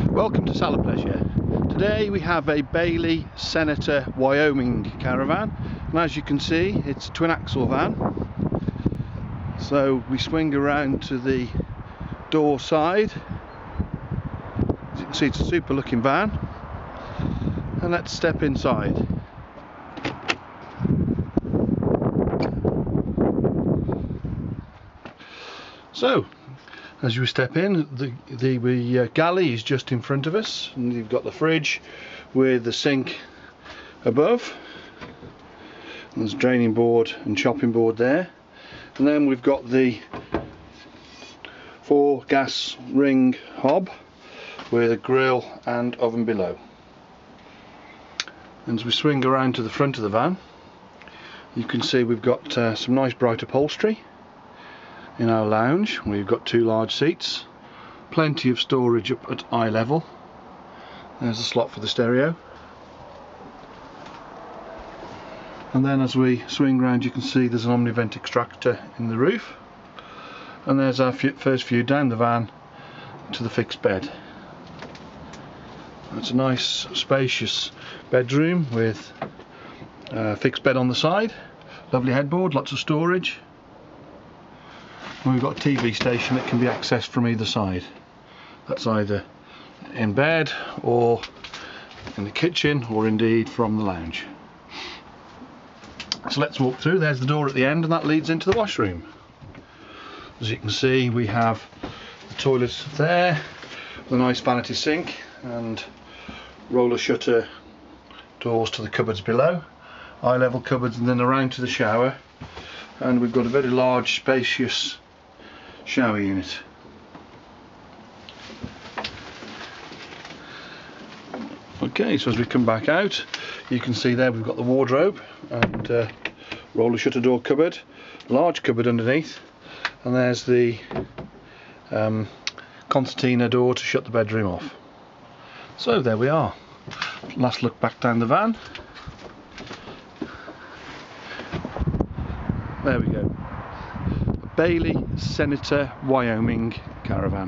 Welcome to Salop Leisure. Today we have a Bailey Senator Wyoming caravan. And as you can see it's a twin axle van. So we swing around to the door side. As you can see it's a super looking van. And let's step inside. So as you step in the the uh, galley is just in front of us and you've got the fridge with the sink above. There's a draining board and chopping board there. And then we've got the four gas ring hob with a grill and oven below. And as we swing around to the front of the van you can see we've got uh, some nice bright upholstery in our lounge. We've got two large seats. Plenty of storage up at eye level. There's a slot for the stereo. And then as we swing around you can see there's an omnivent extractor in the roof. And there's our first view down the van to the fixed bed. It's a nice spacious bedroom with a fixed bed on the side lovely headboard lots of storage we've got a TV station that can be accessed from either side. That's either in bed or in the kitchen or indeed from the lounge. So let's walk through. There's the door at the end and that leads into the washroom. As you can see we have the toilet there with a nice vanity sink and roller shutter doors to the cupboards below. Eye level cupboards and then around to the shower. And we've got a very large spacious shower unit. Okay, so as we come back out, you can see there we've got the wardrobe and uh, roller shutter door cupboard, large cupboard underneath, and there's the um, concertina door to shut the bedroom off. So there we are. Last look back down the van. There we go. Bailey Senator Wyoming caravan.